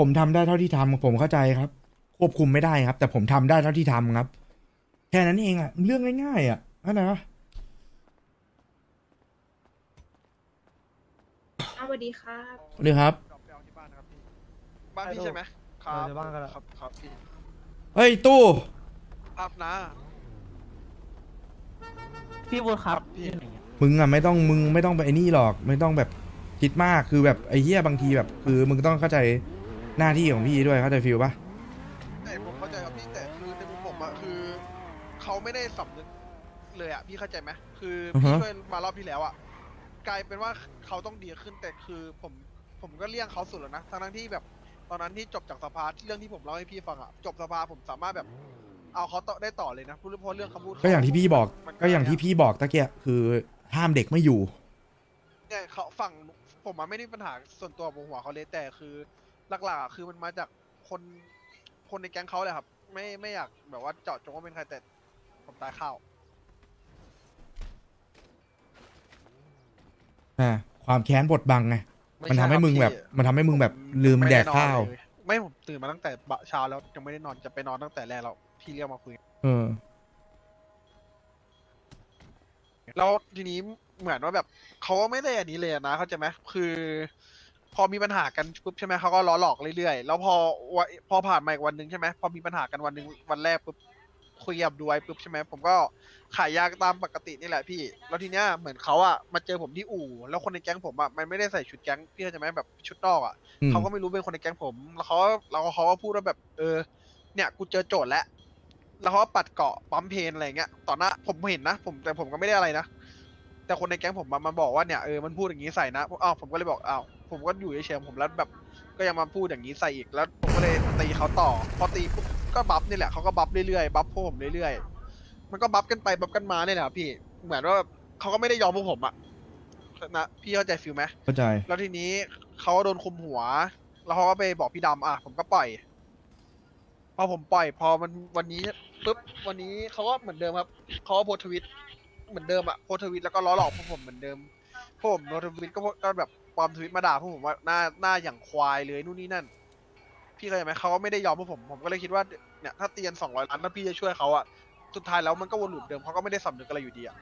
ผมทำได้เท่าที่ทำผมเข้าใจครับ ควบคุมไม่ได้ครับ แต่ผมทำได้เท่าที่ทำครับ แค่นั้นเองอะเรื่องง่ายๆอะนั่นนะสวัสดีครับสวัสดีครับดอกไปเอาที่บ้านครับพี่บ้านพี่ใช่ไหมครับเออในบ้านก็ได้ครับครับพี่เฮ้ยตู้ครับนะพี่วุฒิครับพี่มึงอะไม่ต้องมึงไม่ต้องไปไอ้นี่หรอก ไม่ต้องแบบคิดมากคือแบบไอ้เหี้ยบางทีแบบ คือมึงต้องเข้าใจ หน้าที่ของพี่ด้วยเข้าใจฟิลปะแต่ผมเข้าใจครับพี่แต่คือในมุมผมอะคือเขาไม่ได้สำนึกเลยอะพี่เข้าใจไหมคือพี่ช่วยมารอบที่แล้วอะกลายเป็นว่าเขาต้องดีขึ้นแต่คือผมผมก็เลี่ยงเขาสุดแล้วนะทั้งนั้นที่แบบตอนนั้นที่จบจากสภาเรื่องที่ผมเล่าให้พี่ฟังอะจบสภาผมสามารถแบบ เอาเขาต่อได้ต่อเลยนะเพราะเรื่องคำพูดเขก็อย่างที่พี่บอกมันก็อย่างที่พี่บอกตะเกียคือห้ามเด็กไม่อยู่เนี่ยเขาฝั่งผมมาไม่ได้มีปัญหาส่วนตัวบนหัวเขาเลยแต่คือ หลักๆอะคือมันมาจากคนคนในแก๊งเขาเลยครับ ไม่ไม่อยากแบบว่าเจาะจงว่าเป็นใครแต่ผมตายข้าว อ่าความแค้นบดบังไงมันทำให้มึงแบบ มันทำให้มึงแบบลืมแดกข้าวไได้นอนเลยไม่ผมตื่นมาตั้งแต่บะเช้าแล้วยังไม่ได้นอนจะไปนอนตั้งแต่แรกแล้วพี่เรียกมาคุย เออ แล้วทีนี้เหมือนว่าแบบเขาก็ไม่ได้อันนี้เลยนะ เข้าใจไหมคือ พอมีปัญหากันปุ๊บใช่ไหมเขาก็ล้อหลอกเรื่อยๆ แล้วพอวะพอผ่านมาอีกวันหนึ่งใช่ไหมพอมีปัญหากันวันหนึ่งวันแรกปุ๊บคุยกับดูไว้ปุ๊บใช่ไหมผมก็ขายยาตามปกตินี่แหละพี่ แล้วทีเนี้ยเหมือนเขาอะมาเจอผมที่อู่ แล้วคนในแก๊งผมอะมันไม่ได้ใส่ชุดแก๊งพี่เข้าใจไหมแบบชุดนอกอะอืม เขาก็ไม่รู้เป็นคนในแก๊งผม แล้วเขาแล้วเขาก็พูดว่าแบบ เออ เนี่ยกูเจอโจทย์แล้ว แล้วเขาก็ปัดเกาะปั๊มเพนอะไรอย่างเงี้ยต่อหน้าผมเห็นนะ ผมแต่ผมก็ไม่ได้อะไรนะ แต่คนในแก๊งผมมามาบอกว่าเนี่ยเออมันพูดอย่างนี้ใส่นะอ้าวผมก็เลยบอกอ้าว ผมก็อยู่เฉยๆผมแล้วแบบ ก็ยังมาพูดอย่างนี้ใส่อีกแล้ว ผมก็เลยตีเขาต่อ พอตีปุ๊บก็ buff นี่แหละเขาก็ buff เรื่อยๆ buff พวกผมเรื่อยๆมันก็ buff กันไป buff กันมาเนี่ยแหละครับพี่เหมือนว่าเขาก็ไม่ได้ยอมพวกผมอะนะพี่เข้าใจ feel ไหมเข้าใจ แล้วทีนี้เขาโดนคุมหัว แล้วเขาก็ไปบอกพี่ดำอะผมก็ปล่อย พอผมปล่อย พอมันวันนี้ปุ๊บวันนี้เขาก็เหมือนเดิมครับเขาก็โพสต์ทวิตเหมือนเดิมอะโพสต์ทวิตแล้วก็ล้อหลอกพวกผมเหมือนเดิมพวกผมโพสต์ทวิตก็ก็แบบ ปลอมทวิตมาด่าพวกผมว่าหน้าหน้าอย่างควายเลยนู่นนี่นั่น พี่เข้าใจไหมเขาก็ไม่ได้ยอมพวกผมผมก็เลยคิดว่าเนี่ยถ้าเตียนสองร้อยล้านถ้าพี่จะช่วยเขาอะสุดท้ายแล้วมันก็วนลูปเดิมเขาก็ไม่ได้สำนึกอะไรอยู่ดีอะ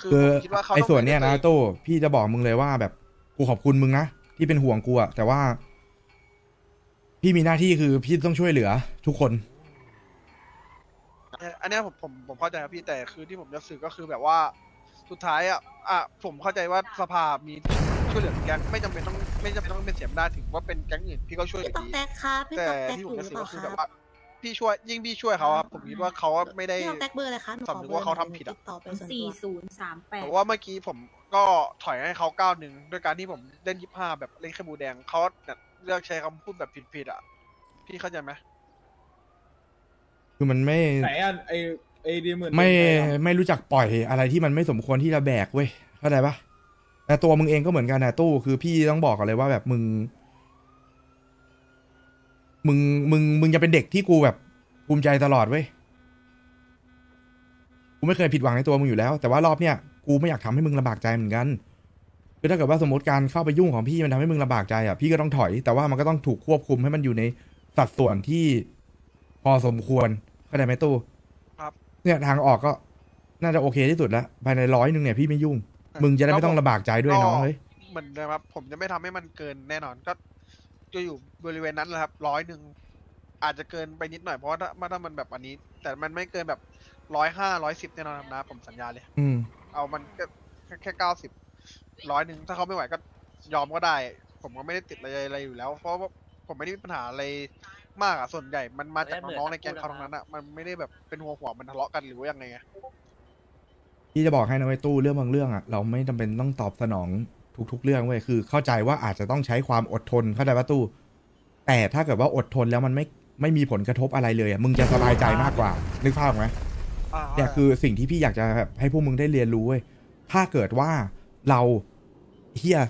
คือคือผมคิดว่าเขาไอ้ต้องส่วนเนี้ยนะไปตู้พี่จะบอกมึงเลยว่าแบบกูขอบคุณมึงนะที่เป็นห่วงกูอะแต่ว่า พี่มีหน้าที่คือพี่ต้องช่วยเหลือ ทุกคน เอ่ออันเนี้ยผมผมผมเข้าใจครับพี่แต่คือที่ผมจะสื่อก็คือแบบว่า สุดท้ายอะอะผมเข้าใจว่าสภามี ช่วยเหลือแก๊งไม่จำเป็นต้องไม่จำเป็นต้องเป็นเสียมได้ถึงว่าเป็นแก๊งอื่นพี่ก็ช่วยอพี่ยู่ต้องดีแตกครับพี่แต่ต้องแตกที่ผถูมกจะหรือสื่เปอล่าก็คือคแบบรับว่า พี่ช่วยยิ่งพี่ช่วยเขาอะผมคิดว่าเขาไม่ได้ พี่ต้องแตกเบอร์เลยครับหนูขอสำนึกเบอว่าร์เขาหน่อยทำผิดอะติต่อไปส่วนสี่ตัวศูนย์สามแปดเพราะว่าเมื่อกี้ผมก็ถอยให้เขาก้าวหนึ่งด้วยการที่ผมเล่นยี่ห้าแบบเล่นแค่บูแดงเขาเนี่ยเลือกใช้คำพูดแบบผิดๆอะพี่เข้าใจไหมคือมันไม่ไหนอะไอไอดีหมื่นไม่เป็นใครอะไม่รู้จักปล่อยอะไรที่มันไม่สมควรที่จะแบกเว้ยเข้าใจปะ แต่ตัวมึงเองก็เหมือนกันนะตู้คือพี่ต้องบอกกันเลยว่าแบบมึง มึงมึงมึงจะเป็นเด็กที่กูแบบภูมิใจตลอดเว้ยกูไม่เคยผิดหวังในตัวมึงอยู่แล้ว แต่ว่ารอบเนี้ยกูไม่อยากทำให้มึงลำบากใจเหมือนกันคือถ้าเกิดว่าสมมติการเข้าไปยุ่งของพี่มันทำให้มึงลำบากใจอะพี่ก็ต้องถอย แต่ว่ามันก็ต้องถูกควบคุมให้มันอยู่ในสัดส่วนที่พอสมควรเข้าใจไหมตู้ครับ เนี่ยทางออกก็น่าจะโอเคที่สุดแล้วภายในร้อยหนึ่งเนี่ยพี่ไม่ยุ่ง มึงจะได้ไม่ต้องลำบากใจด้วยน้องเฮ้ยเหมือนเดิมครับ ผมจะไม่ทำให้มันเกินแน่นอนก็จะอยู่บริเวณนั้นแหละครับร้อยหนึ่งอาจจะเกินไปนิดหน่อยเพราะว่าถ้าถ้ามันแบบอันนี้ แต่มันไม่เกินแบบร้อยห้าร้อยสิบแน่นอนครับนะ ผมสัญญาเลย อืม เอามันก็แค่แค่เก้าสิบร้อยหนึ่งถ้าเขาไม่ไหวก็ยอมก็ได้ ผมก็ไม่ได้ติดอะไรอะไรอยู่แล้ว เพราะว่าผมไม่ได้มีปัญหาอะไรมากอะส่วนใหญ่มันมาจากน้องๆในแก๊งเขาทั้งนั้นอะมันไม่ได้แบบเป็นหัวหัวมันทะเลาะกันหรือว่ายังไง อะพี่จะบอกให้นะไว้ยตู้เรื่องบางเรื่องอะเราไม่จำเป็นต้องตอบสนองทุก ๆ เรื่องเว้ยคือ เข้าใจว่าอาจจะต้องใช้ความอดทนเข้าใจป่ะตู้ แต่ถ้าเกิดว่าอดทนแล้วมันไม่ไม่มีผลกระทบอะไรเลยอะมึงจะสบายใจมากกว่านึกภาพออกไหมอ่าเนี่ยคือสิ่งที่พี่อยากจะแบบให้พวกมึงได้เรียนรู้เว้ยถ้าเกิดว่าเราเฮีย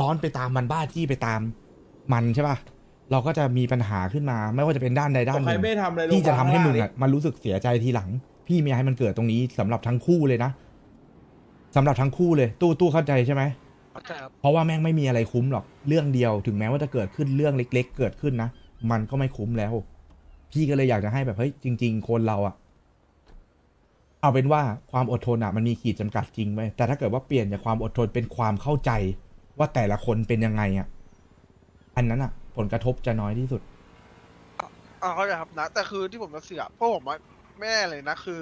ร้อนไปตามมันบ้าที่ไปตามมันใช่ป่ะเราก็จะมีปัญหาขึ้นมา ไม่ว่าจะเป็นด้านใดด้านหใครนึ่งไม่ทำอะไรลงพี่จะทำให้มึงข้าอะมันรู้สึกเสียใจทีหลัง พี่ไม่อยากให้มันเกิดตรงนี้สำหรับทั้งคู่เลยนะสำหรับทั้งคู่เลย ตู้ตู้เข้าใจใช่ไหมเข้าใจครับเพราะว่าแม่งไม่มีอะไรคุ้มหรอกเรื่องเดียวถึงแม้ว่าจะเกิดขึ้นเรื่องเล็ก ๆ เกิดขึ้นนะมันก็ไม่คุ้มแล้ว พี่ก็เลยอยากจะให้แบบเฮ้ยจริง ๆ คนเราอะเอาเป็นว่าความอดทนอะมันมีขีดจำกัดจริงไหมแต่ถ้าเกิดว่าเปลี่ยนจากความอดทนเป็นความเข้าใจ ว่าแต่ละคนเป็นยังไงอะอันนั้นอะผลกระทบจะน้อยที่สุดอ่าเข้าใจครับนะแต่คือที่ผมจะเสือกเพราะผม ว่าแม่เลยนะคือ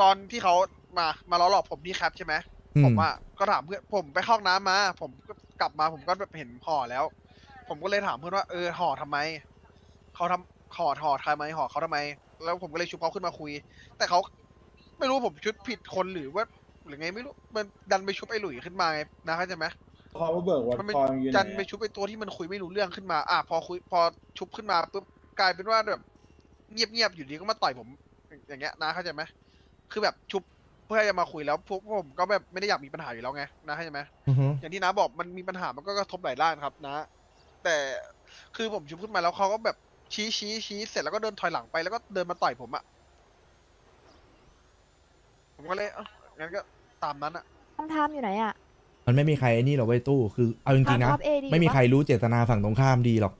ตอนที่เขามามาล้อหลอกผมที่แคปใช่ไหมอืม ผมอะก็ถามเพื่อนผมไปเข้าห้องน้ำมา ผมก็กลับมาผมก็แบบเห็นห่อแล้ว ผมก็เลยถามเพื่อนว่าเออห่อทำไมเขาทำห่อห่อทำไมห่อเขาทำไม แล้วผมก็เลยชุบเขาขึ้นมาคุย แต่เขาไม่รู้ผมชุดผิดคนหรือว่าหรือไงไม่รู้มันดันไปชุบไอ้หลุยขึ้นมาไงนะเข้าใจไหม พอมาเบิกวัดมันไปทองอยู่ไหนจันไปอะชุบไอ้ตัวที่มันคุยไม่รู้เรื่องขึ้นมา อะพอคุยพอชุบขึ้นมาปุ๊บกลายเป็นว่าแบบเงียบๆอยู่ดีก็มาต่อยผม อย่างเงี้ยนะเข้าใจไหมคือแบบชุบเพื่อจะมาคุยแล้วพวกผมก็แบบไม่ได้อยากมีปัญหาอยู่แล้วไงนะเข้าใจไหมอือฮึอย่างที่น้าบอกมันมีปัญหามันก็กระทบหลายด้านครับนะ แต่คือผมชุบขึ้นมาแล้วเขาก็แบบชี้ชี้ชี้เสร็จแล้วก็เดินถอยหลังไปแล้วก็เดินมาต่อยผมอะผมก็เลยเอ้างั้นก็ตามนั้นอะทำทามอยู่ไหนอะมันไม่มีใครไอ้นี่หรอกเว้ยตู้คือเอาจริงๆนะทำรับ AD ไม่มีใครรู้เจตนาฝั่งตรงข้ามดีหรอก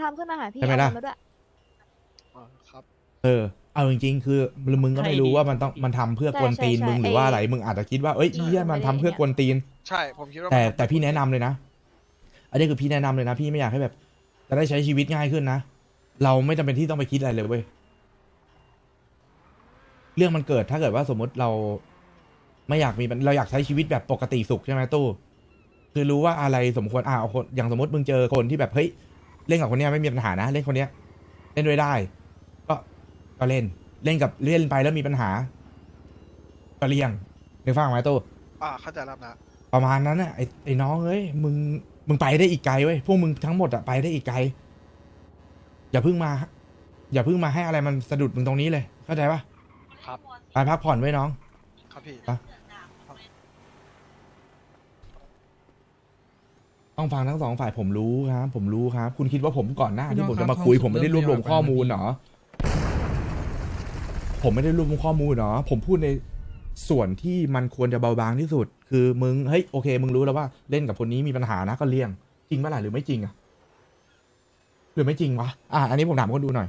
ทำขึ้นมาหาพี่ใช่ไหมล่ะ เอาาด้วย อ่าครับ เออ เอาจริงๆ คือมึงก็ไม่รู้ว่ามันต้องมันทำเพื่อกวนตีนมึงหรือว่าอะไรมึงอาจจะคิดว่าเอ้ยเฮียมันทำเพื่อกวนตีน ใช่ผมคิดว่าแต่มันแต่พี่แนะนำเลยนะ อันนี้คือพี่แนะนำเลยนะ พี่ไม่อยากให้แบบ จะได้ใช้ชีวิตง่ายขึ้นนะ เราไม่จำเป็นที่ต้องไปคิดอะไรเลยเว้ยเรื่องมันเกิดถ้าเกิดว่าสมมติเรา ไม่อยากมีเราอยากใช้ชีวิตแบบปกติสุขใช่ไหมตู้คือรู้ว่าอะไรสมควรอ่าเอาคนอย่างสมมติมึงเจอคนที่แบบเฮ้ยเล่นกับคนเนี้ยไม่มีปัญหานะ เล่นคนเนี้ย เล่นด้วยได้ก็ ก็เล่น เล่นกับเล่นไปแล้วมีปัญหา ก็เลี่ยงนึกฟังไหมตู้อ่าเข้าใจแล้วนะประมาณนั้นน่ะไอ้ไอ้น้องเอ้ยมึงมึงไปได้อีกไกลเว้ยพวกมึงทั้งหมดอะไปได้อีกไกล อย่าเพิ่งมา อย่าเพิ่งมาให้อะไรมันสะดุดมึงตรงนี้เลยเข้าใจปะครับไปพักผ่อนไว้น้อง ครับพี่ไปต้องฟังทั้งสองฝ่ายผมรู้ครับ ผมรู้ครับ คุณคิดว่าผมก่อนหน้าที่ผมจะมาคุย ผมไม่ได้รวบรวมข้อมูลเหรอ ผมไม่ได้รวบรวมข้อมูลเหรอผมพูดในส่วนที่มันควรจะเบาบางที่สุด คือมึงเฮ้ยโอเค มึงรู้แล้วว่าเล่นกับคนนี้มีปัญหานะก็เลี่ยง จริงปะล่ะหรือไม่จริงอะหรือไม่จริงวะอะอันนี้ผมถามคนดูหน่อย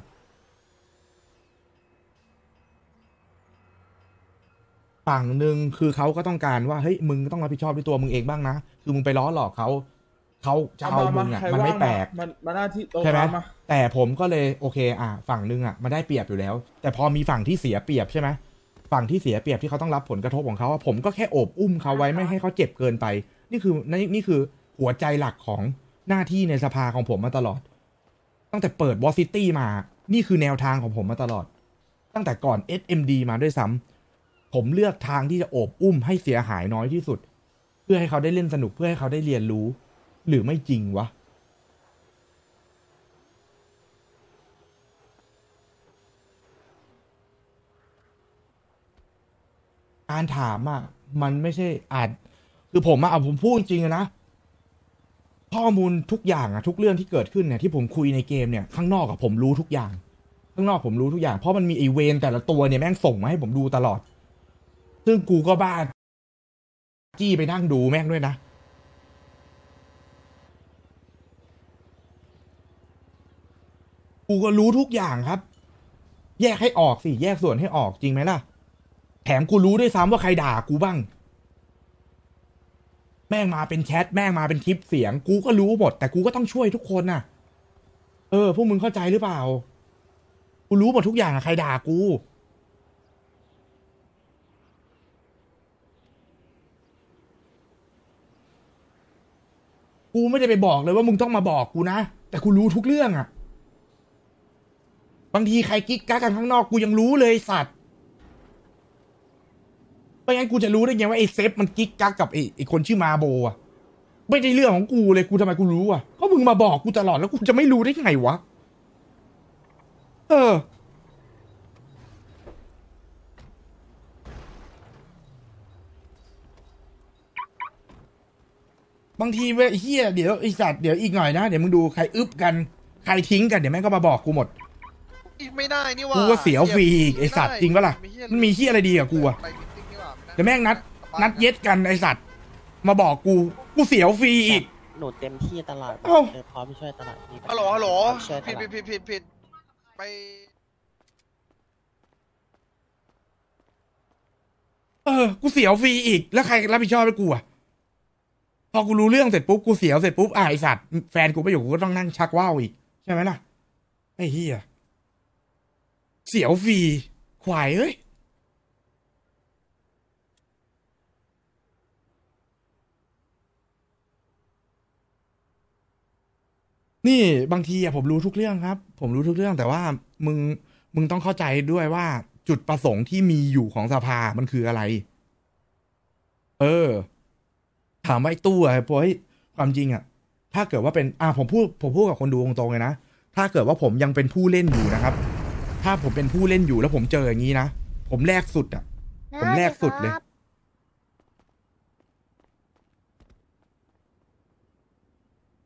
ฝั่งหนึ่งคือเขาก็ต้องการว่าเฮ้ยมึงต้องรับผิดชอบด้วยตัวมึงเองบ้างนะ คือมึงไปล้อหลอกเขา เขาจะเอามึงอะใครมันไม่ว่างแปลกมันมาหน้าที่โต๊ะใช่ไหมมาแต่ผมก็เลยโอเค อะฝั่งหนึ่งอะมันได้เปรียบอยู่แล้ว แต่พอมีฝั่งที่เสียเปรียบใช่ไหมฝั่งที่เสียเปรียบที่เขาต้องรับผลกระทบของเขาอะผมก็แค่โอบอุ้มเขาไว้ไม่ให้เขาเจ็บเกินไป นี่คือนี่นี่คือหัวใจหลักของหน้าที่ในสภาของผมมาตลอด ตั้งแต่เปิดวอซิตี้มา นี่คือแนวทางของผมมาตลอด ตั้งแต่ก่อน SMD มาด้วยซ้ำผมเลือกทางที่จะโอบอุ้มให้เสียหายน้อยที่สุด เพื่อให้เขาได้เล่นสนุกเพื่อให้เขาได้เรียนรู้ หรือไม่จริงวะ การถามอะมันไม่ใช่อาจ คือผมอะผมพูดจริงอะนะ ข้อมูลทุกอย่างอะทุกเรื่องที่เกิดขึ้นเนี่ยที่ผมคุยในเกมเนี่ยข้างนอกอะผมรู้ทุกอย่าง ข้างนอกผมรู้ทุกอย่าง เพราะมันมีไอเวนแต่ละตัวเนี่ยแม่งส่งมาให้ผมดูตลอด ซึ่งกูก็บ้าจี้ไปนั่งดูแม่งด้วยนะ กูก็รู้ทุกอย่างครับ แยกให้ออกสิ แยกส่วนให้ออกจริงไหมล่ะ แถมกูรู้ด้วยซ้ำว่าใครด่ากูบ้าง แม่งมาเป็นแชทแม่งมาเป็นคลิปเสียง กูก็รู้หมด แต่กูก็ต้องช่วยทุกคนน่ะ เออ พวกมึงเข้าใจหรือเปล่า กูรู้หมดทุกอย่างอะใครด่ากูกูไม่ได้ไปบอกเลยว่ามึงต้องมาบอกกูนะ แต่กูรู้ทุกเรื่องอะ บางทีใครกิ๊กกักกันข้างนอกกูยังรู้เลยสัตว์ไม่งั้นกูจะรู้ได้ไงว่าไอ้เซฟมันกิ๊กกักกับไอ้ไอ้คนชื่อมาโบอะไม่ได้เรื่องของกูเลยกูทำไมกูรู้อะก็มึงมาบอกกูตลอดแล้วกูจะไม่รู้ได้ไงวะ เออ บางทีเว้ยไอ้เฮียเดี๋ยวไอสัตว์เดี๋ยวอีกหน่อยนะ เดี๋ยวมึงดูใครอึบกัน ใครทิ้งกันเดี๋ยวแม่งก็มาบอกกูหมด ไม่ได้นี่หว่ากูก็เสียวฟรีอีกไอ้สัตว์จริงปะล่ะมันมีเฮียอะไรดีกับกูอะไปมิทติ้งนี่หว่าไได้เดี๋ยวแม่งนัด นัดเย็ดกันไอสัตว์มาบอกกูกูเสียวฟรีอีก หนูเต็มที่ตลอดเอ้า เออพร้อมช่วยตลอดมีปัญาฮัลโหลฮัลโหลพร้อมช่วยตผิดลอผิดดผิดผิดผิดไปเออ กูเสียวฟรีอีก แล้วใครรับผิดชอบให้กูอะพอกูรู้เรื่องเสร็จปุ๊บ กูเสียวเสร็จปุ๊บอะไอสัตว์ แฟนกูไปอยู่กูก็ต้องนั่งชักว่าวอีก ใช่ไหมล่ะ ไอ้เหี้ย เสียวฟรีควายเอ้ยนี่บางทีอะผมรู้ทุกเรื่องครับ ผมรู้ทุกเรื่องแต่ว่ามึงมึงต้องเข้าใจด้วยว่า จุดประสงค์ที่มีอยู่ของสภามันคืออะไร เออ ถามว่าไอ้ตู้อะพอยความจริงอะถ้าเกิดว่าเป็นอ่าผมพูดผมพูดกับคนดูตรงๆเลยนะถ้าเกิดว่าผมยังเป็นผู้เล่นอยู่นะครับ ถ้าผมเป็นผู้เล่นอยู่แล้วผมเจออย่างนี้นะ ผมแลกสุดอะผมแลกสุดเลย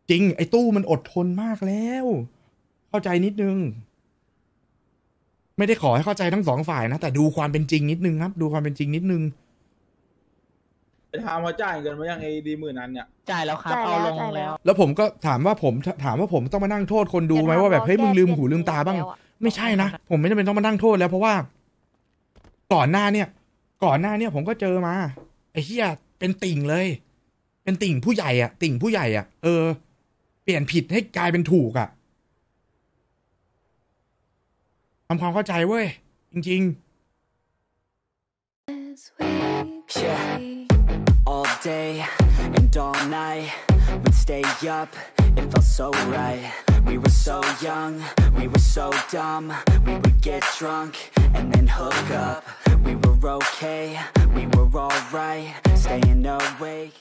จริง ไอ้ตู้มันอดทนมากแล้ว เข้าใจนิดนึง ไม่ได้ขอให้เข้าใจทั้งสองฝ่ายนะ แต่ดูความเป็นจริงนิดนึงครับ ดูความเป็นจริงนิดนึงไอ้ทามเขาจ่ายเงินมายังไอดีหมื่นนั้นเนี่ย จ่ายแล้วครับ จ่ายเอาแล้วลงจ่ายแล้แล้ว ว แล้วผมก็ถามว่าผมถามว่าผมต้องมานั่งโทษคนดูไหมว่าแบบเฮ้ยมึงลืมหูลืมตาบ้างไม่ใช่นะ ผมไม่จำเป็นต้องมานั่งโทษแล้วเพราะว่า ก่อนหน้าเนี่ย ก่อนหน้าเนี่ยผมก็เจอมา ไอ้เหี้ยเป็นติ่งเลย เป็นติ่งผู้ใหญ่อะติ่งผู้ใหญ่อะเออ เปลี่ยนผิดให้กลายเป็นถูกอะทำความเข้าใจเว้ย จริง ๆ Yeah. All day and all night, we'd stay up. It felt so right. We were so young, we were so dumb. We would get drunk and then hook up. We were okay, we were alright, staying awake.